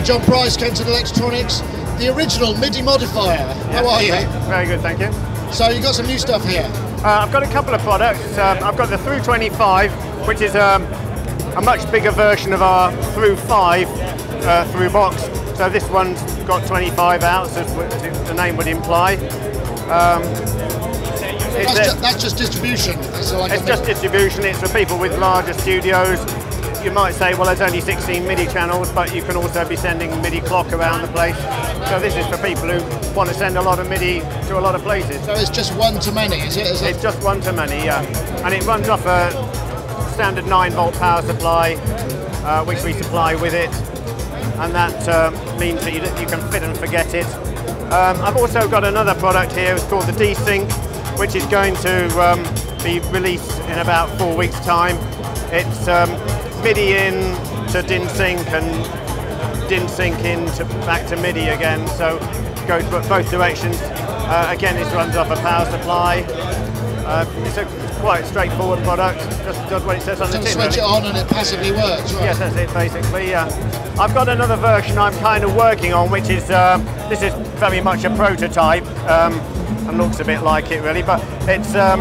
John Price, Kenton Electronics, the original MIDI modifier. How are you? Very good, thank you. So you've got some new stuff here. Uh, I've got a couple of products. Um, I've got the Thru 25, which is um, a much bigger version of our Thru 5 uh, through box. So this one's got 25 outs, as the name would imply. Um, that's, ju that's, just distribution. Like it's just distribution. It's for people with larger studios. You might say, well, there's only 16 MIDI channels, but you can also be sending MIDI clock around the place. So this is for people who want to send a lot of MIDI to a lot of places. So it's just one to many, is it? Is it's it? just one to many, yeah. And it runs off a standard 9 volt power supply, uh, which we supply with it. And that uh, means that you, you, can fit and forget it. Um, I've also got another product here, it's called the D-Sync, which is going to um, be released in about four weeks' time. It's um, MIDI in to DIN sync and DIN sync in to back to MIDI again, so goes both directions. Uh, again, this runs off a power supply. Uh, it's a quite straightforward product, just does what it says on the tin. switch it on and it passively works, right? Yes, that's it basically, yeah. I've got another version I'm kind of working on, which is, uh, this is very much a prototype. Um, and looks a bit like it really, but it's, um,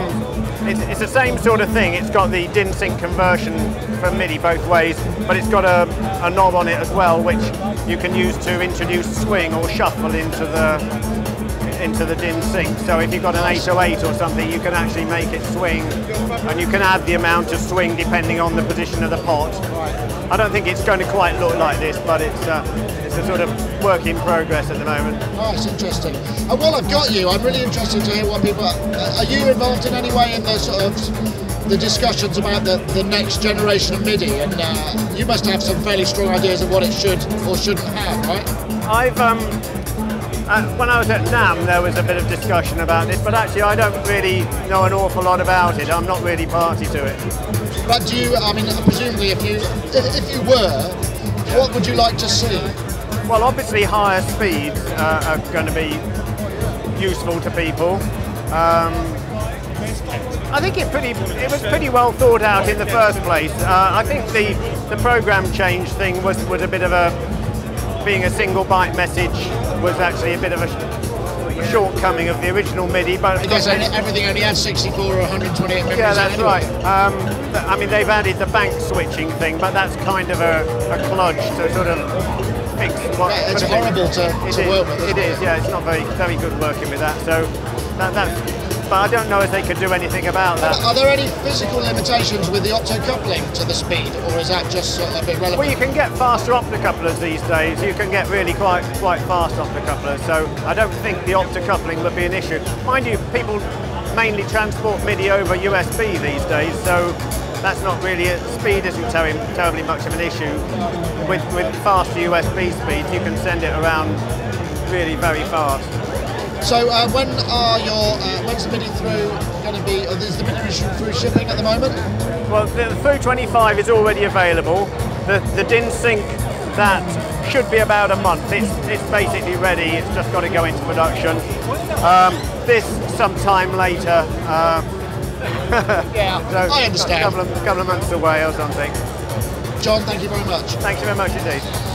it's, it's, the same sort of thing. It's got the DIN sync conversion from MIDI both ways, but it's got a, a knob on it as well, which you can use to introduce swing or shuffle into the into the DIN sync. So if you've got an 808 or something, you can actually make it swing, and you can add the amount of swing depending on the position of the pot. I don't think it's going to quite look like this, but it's uh, it's a sort of work in progress at the moment. Oh, it's interesting. And while I've got you, I'm really interested to hear what people are. Uh, are you involved in any way in the sort of the discussions about the, the next generation of MIDI? And uh, you must have some fairly strong ideas of what it should or shouldn't have, right? I've um, uh, when I was at NAMM, there was a bit of discussion about this, but actually I don't really know an awful lot about it. I'm not really party to it. But do you, I mean, presumably if you, if you were, what would you like to see? Well, obviously higher speeds uh, are going to be useful to people. Um, I think it pretty it was pretty well thought out in the first place. Uh, I think the the program change thing was was a bit of a being a single byte message was actually a bit of a shortcoming of the original MIDI. But because everything only has 64 or 128 memories. Yeah, that's anyway. right. Um, I mean, they've added the bank switching thing, but that's kind of a, a kludge to sort of fix. What, yeah, it's horrible to, to is, work with. It is. Yeah, it's not very very good working with that. So that, that's but I don't know if they could do anything about that. Are there any physical limitations with the opto-coupling to the speed, or is that just a bit relevant? Well, you can get faster optocouplers these days. You can get really quite quite fast optocouplers, so I don't think the opto-coupling would be an issue. Mind you, people mainly transport MIDI over USB these days, so that's not really a, speed isn't terribly, terribly much of an issue. With with faster USB speeds, you can send it around really very fast. So uh, when are your uh, when's the MIDI through going to be? Is the MIDI through shipping at the moment? Well, the Thru 25 is already available. The the DIN sync that should be about a month. It's it's basically ready. It's just got to go into production. Um, this sometime later. Uh, yeah, so I understand. A couple, of, a couple of months away or something. John, thank you very much. Thank you very much indeed.